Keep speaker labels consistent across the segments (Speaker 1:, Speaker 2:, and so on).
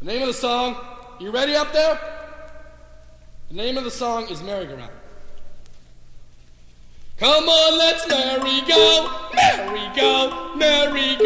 Speaker 1: The name of the song, you ready up there? The name of the song is Merry-Go-Round. Come on, let's merry go, merry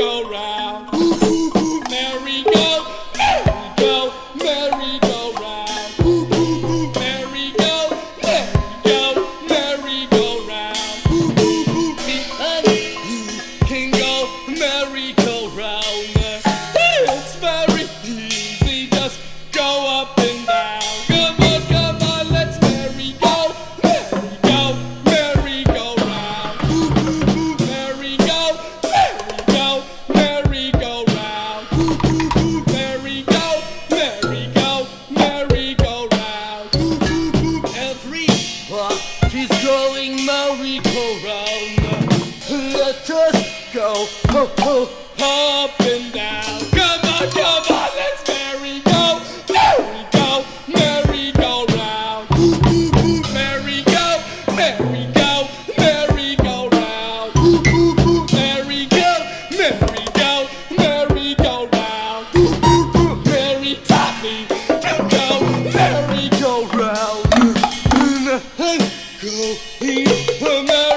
Speaker 1: She's going merry-go-round. Let us go ho, ho, up and down. Come on, come on, let's merry-go, merry-go, merry-go-round. Ooh, ooh, ooh, merry-go, merry-go, merry-go-round. Ooh, ooh, ooh, merry-go, merry-go, merry-go-round. Ooh, ooh, ooh, merry-go. her go in her.